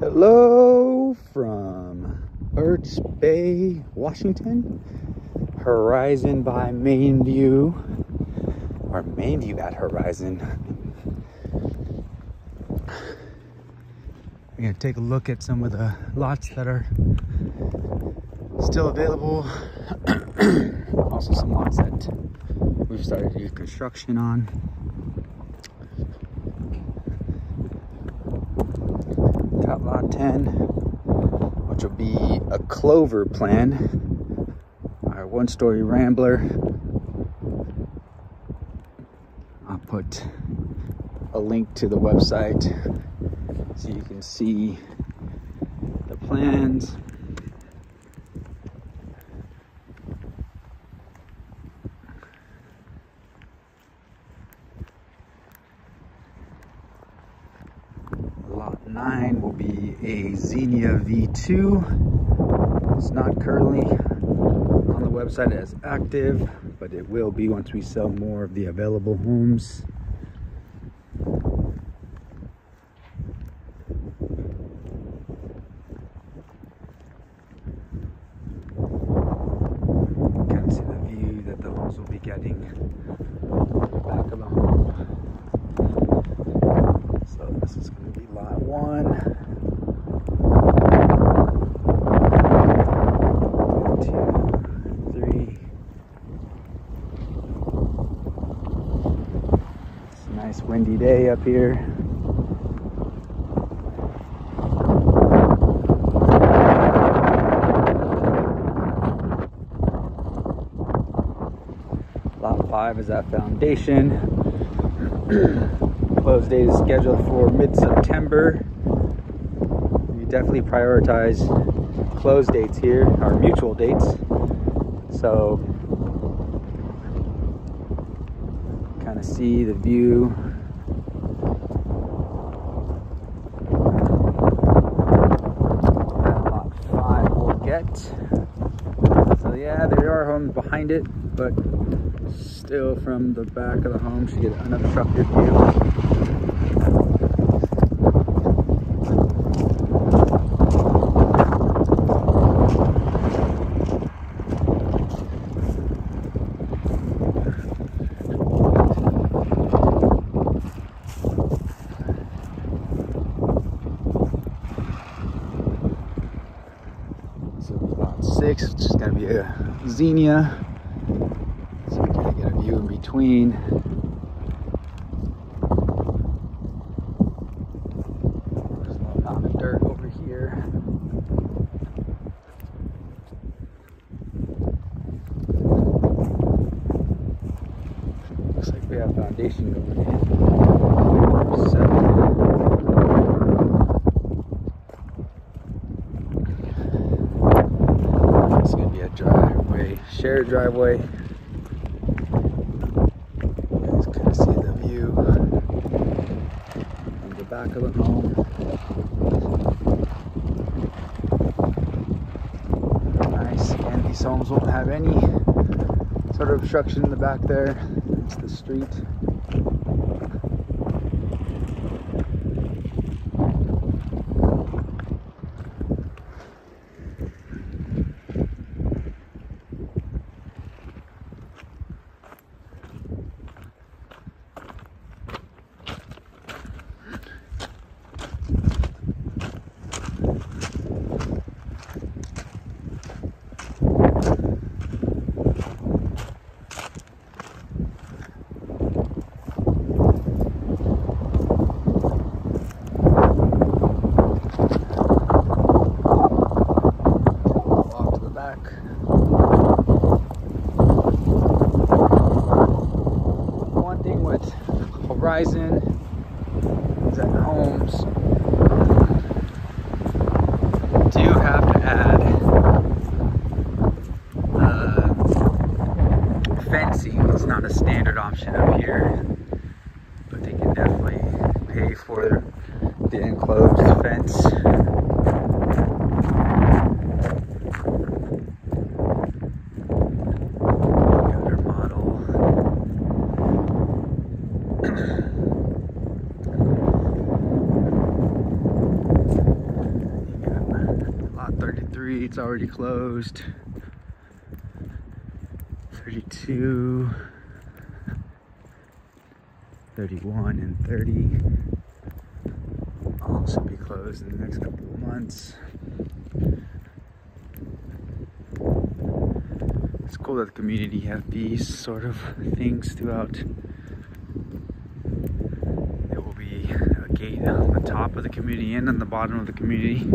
Hello from Birch Bay, Washington. Horizon by MainVue, or MainVue at Horizon. We're gonna take a look at some of the lots that are still available. also some lots that we've started to do construction on. Top lot 10, which will be a clover plan. Our one story rambler. I'll put a link to the website so you can see the plans. Lot 9 will be a V2. It's not currently on the website as active, but it will be once we sell more of the available homes. Kind of see the view that the homes will be getting on the back of the home. So this is going to be lot one. Two, three. It's a nice windy day up here. Lot five is that foundation. Close date is scheduled for mid-September. We definitely prioritize close dates here, our mutual dates. So kind of see the view. That lot five will get. Yeah, there are homes behind it, but still from the back of the home should get an unobstructed view. So lot six, which is gonna be a Xenia. So we can get a view in between. There's a little mountain of dirt over here. Looks like we have foundation going in. Seven. It's gonna be a driveway, shared driveway. You guys see the view of the back of the home. Nice, and these homes won't have any sort of obstruction in the back there. It's the street. Walk to the back. One thing with Horizon is that homes do have to add uh, fencing. It's not a standard option up here, but they can definitely pay for the enclosed fence. Other model. 33, it's already closed. 32, 31, and 30 also be closed in the next couple of months. It's cool that the community have these sort of things throughout. There will be a gate on the top of the community and on the bottom of the community.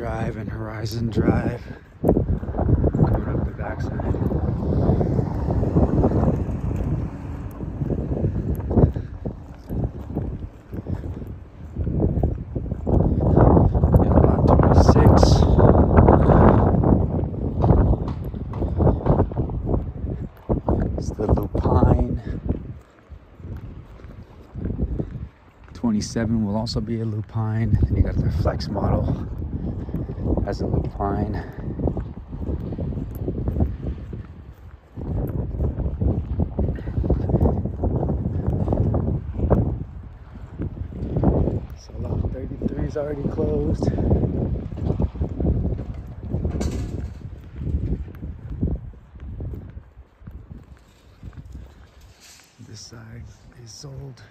Drive and Horizon Drive. Coming up the backside. the Lupine. 27 will also be a lupine. And you got the flex model has a lupine. So lot 33 is already closed. This side is sold.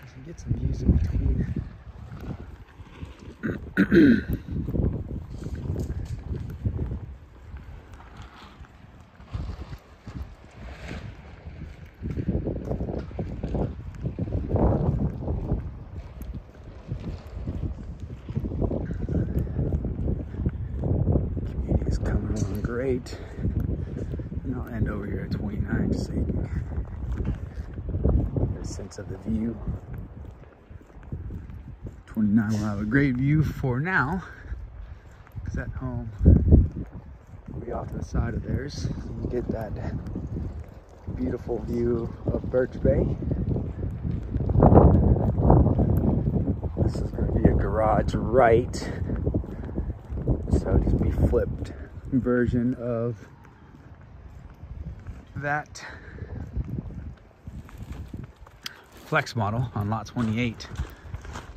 You can get some views in between. great. And I'll end over here at 29 so you can get a sense of the view. 29 will have a great view for now. Because at home will be off to the side of theirs. You get that beautiful view of Birch Bay. This is going to be a garage right. So just be flipped version of that flex model on lot 28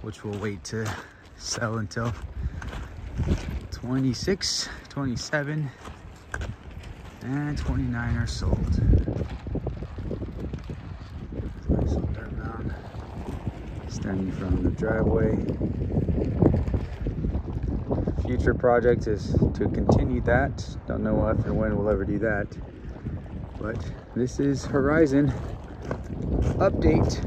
which we'll wait to sell until 26 27 and 29 are sold standing from the driveway future project is to continue that. Don't know if and when we'll ever do that. But this is Horizon update